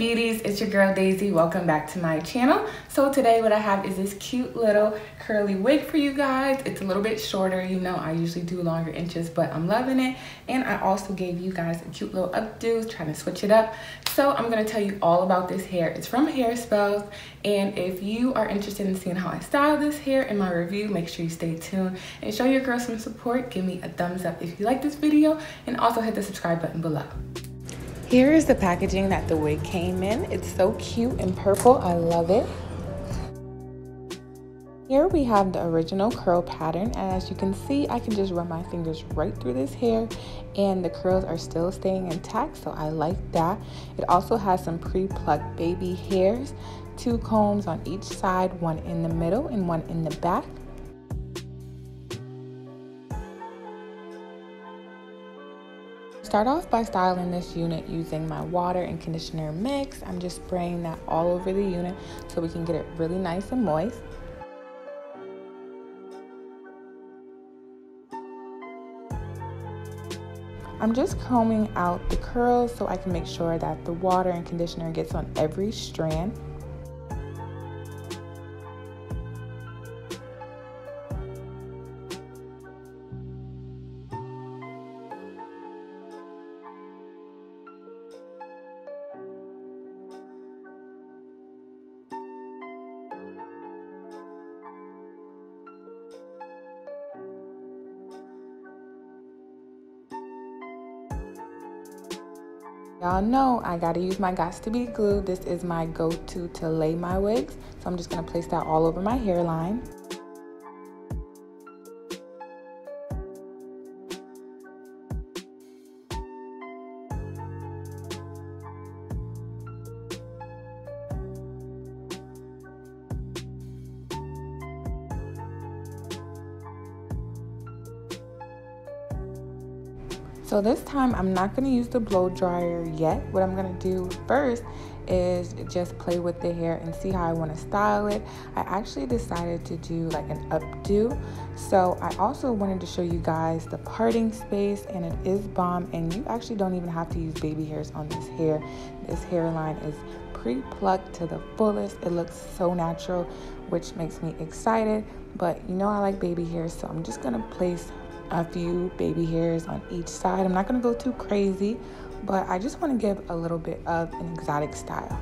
Beauties, it's your girl Daisy. Welcome back to my channel. So today what I have is this cute little curly wig for you guys. It's a little bit shorter. You know I usually do longer inches, but I'm loving it. And I also gave you guys a cute little updo, trying to switch it up. So I'm going to tell you all about this hair. It's from Hairspells. And if you are interested in seeing how I style this hair in my review, make sure you stay tuned and show your girl some support. Give me a thumbs up if you like this video and also hit the subscribe button below. Here is the packaging that the wig came in. It's so cute and purple. I love it. Here we have the original curl pattern and as you can see I can just run my fingers right through this hair and the curls are still staying intact so I like that. It also has some pre-plucked baby hairs, two combs on each side, one in the middle and one in the back. Start off by styling this unit using my water and conditioner mix. I'm just spraying that all over the unit so we can get it really nice and moist. I'm just combing out the curls so I can make sure that the water and conditioner gets on every strand. Y'all know I gotta use my Gots to Be glue. This is my go-to to lay my wigs. So I'm just gonna place that all over my hairline. So this time I'm not going to use the blow dryer yet. What I'm going to do first is just play with the hair and see how I want to style it. I actually decided to do like an updo. So I also wanted to show you guys the parting space and it is bomb and you actually don't even have to use baby hairs on this hair. This hairline is pre-plucked to the fullest. It looks so natural, which makes me excited. But you know I like baby hairs, so I'm just gonna place a few baby hairs on each side. I'm not going to go too crazy, but I just want to give a little bit of an exotic style.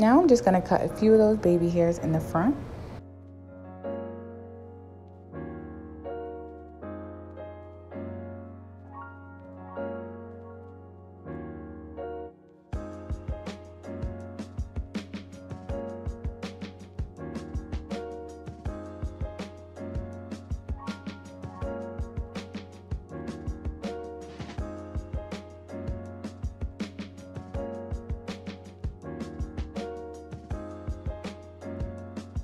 Now I'm just going to cut a few of those baby hairs in the front.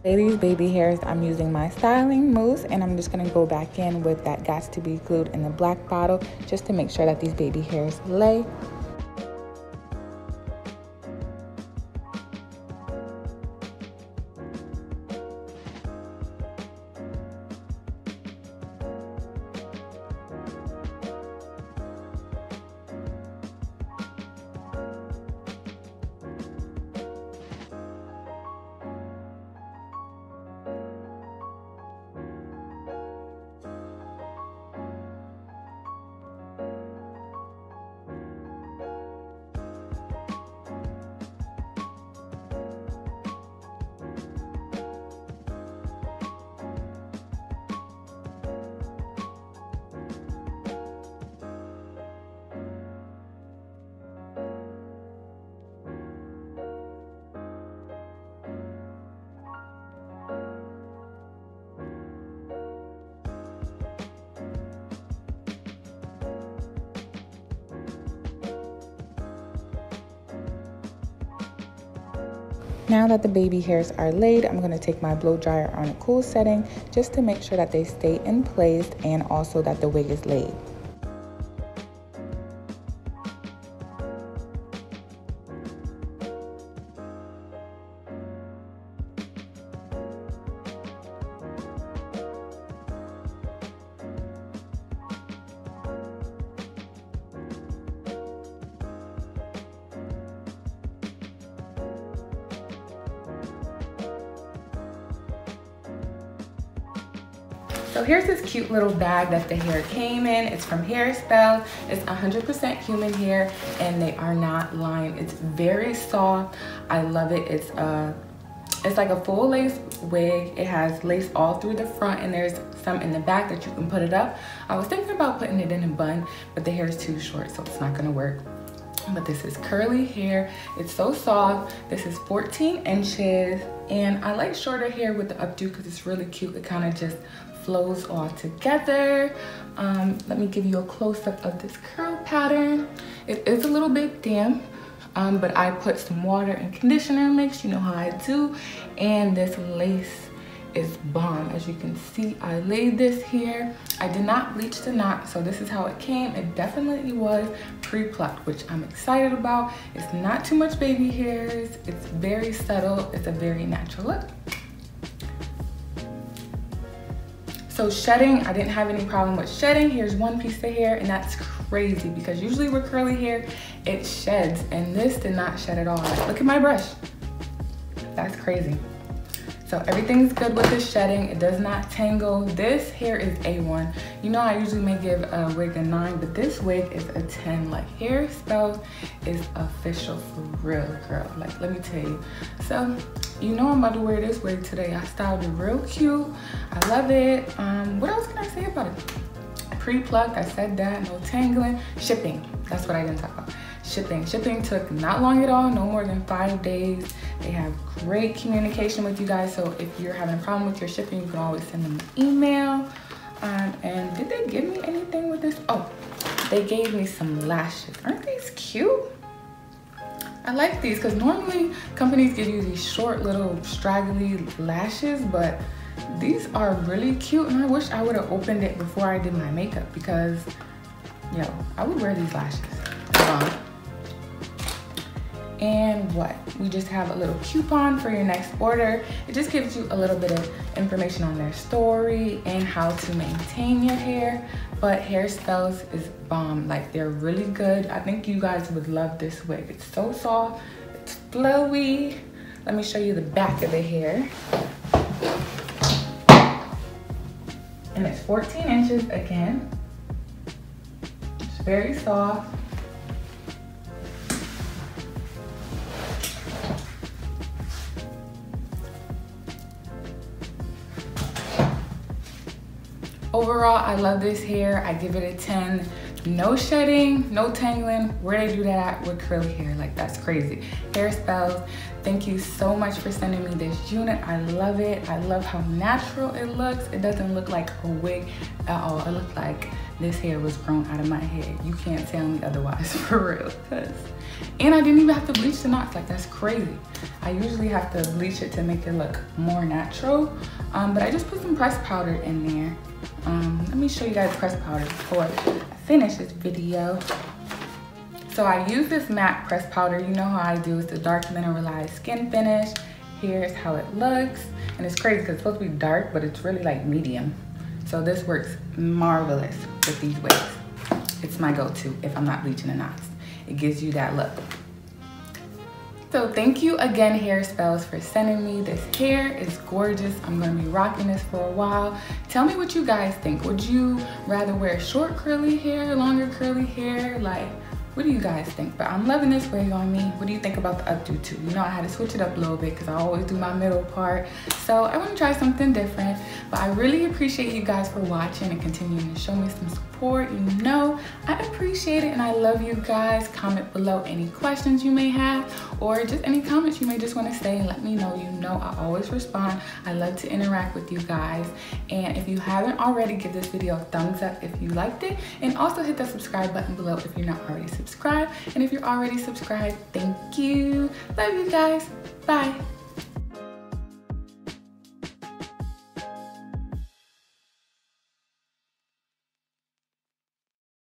Ladies baby hairs, I'm using my styling mousse and I'm just gonna go back in with that Gots to be glued in the black bottle just to make sure that these baby hairs lay. Now that the baby hairs are laid, I'm going to take my blow dryer on a cool setting just to make sure that they stay in place and also that the wig is laid. So here's this cute little bag that the hair came in. It's from Hairspell. It's 100% human hair and they are not lined. It's very soft. I love it. It's a uh, it's like a full lace wig. It has lace all through the front and there's some in the back that you can put it up. I was thinking about putting it in a bun, but the hair is too short, so it's not gonna work. But this is curly hair. It's so soft. This is 14 inches. And I like shorter hair with the updo because it's really cute. It kind of just flows all together. Um, let me give you a close-up of this curl pattern. It is a little bit damp, um, but I put some water and conditioner mix, you know how I do, and this lace is bomb. As you can see, I laid this here. I did not bleach the knot, so this is how it came. It definitely was pre-plucked, which I'm excited about. It's not too much baby hairs. It's very subtle. It's a very natural look. So shedding, I didn't have any problem with shedding. Here's one piece of hair and that's crazy because usually with curly hair, it sheds and this did not shed at all. Look at my brush. That's crazy. So everything's good with the shedding. It does not tangle. This hair is A1. You know I usually may give a wig a 9, but this wig is a 10. Like Hairspell is official for real, girl. Like let me tell you. So you know I'm about to wear this wig today. I styled it real cute. I love it. Um, what else can I say about it? Pre-plucked, I said that, no tangling. Shipping, that's what I didn't talk about shipping. Shipping took not long at all, no more than five days. They have great communication with you guys. So if you're having a problem with your shipping, you can always send them an email. Um, and did they give me anything with this? Oh, they gave me some lashes. Aren't these cute? I like these because normally companies give you these short little straggly lashes, but these are really cute and I wish I would have opened it before I did my makeup because, yo, I would wear these lashes. Uh-huh. And what? We just have a little coupon for your next order. It just gives you a little bit of information on their story and how to maintain your hair. But Hairspells is bomb. Like they're really good. I think you guys would love this wig. It's so soft, it's flowy. Let me show you the back of the hair. And it's 14 inches again. It's very soft. Overall, I love this hair. I give it a 10. No shedding, no tangling. Where they do that with curly hair, like that's crazy. Hairspells, thank you so much for sending me this unit. I love it. I love how natural it looks. It doesn't look like a wig at all. It looks like this hair was grown out of my head. You can't tell me otherwise, for real. And I didn't even have to bleach the knots, like that's crazy. I usually have to bleach it to make it look more natural, um, but I just put some pressed powder in there um, let me show you guys press powder before I finish this video. So I use this MAC press powder. You know how I do. It's the dark mineralized skin finish. Here's how it looks. And it's crazy because it's supposed to be dark, but it's really like medium. So this works marvelous with these wigs. It's my go-to if I'm not bleaching the knots. It gives you that look. So thank you again Hairspells for sending me this hair. It's gorgeous. I'm gonna be rocking this for a while. Tell me what you guys think. Would you rather wear short curly hair, longer curly hair? Like, what do you guys think? But I'm loving this wig on me. What do you think about the updo too? You know I had to switch it up a little bit because I always do my middle part. So I want to try something different. But I really appreciate you guys for watching and continuing to show me some support. You know I appreciate it and I love you guys. Comment below any questions you may have or just any comments you may just want to say and let me know. You know I always respond. I love to interact with you guys. And if you haven't already, give this video a thumbs up if you liked it. And also hit the subscribe button below if you're not already subscribed. And if you're already subscribed, thank you. Love you guys. Bye.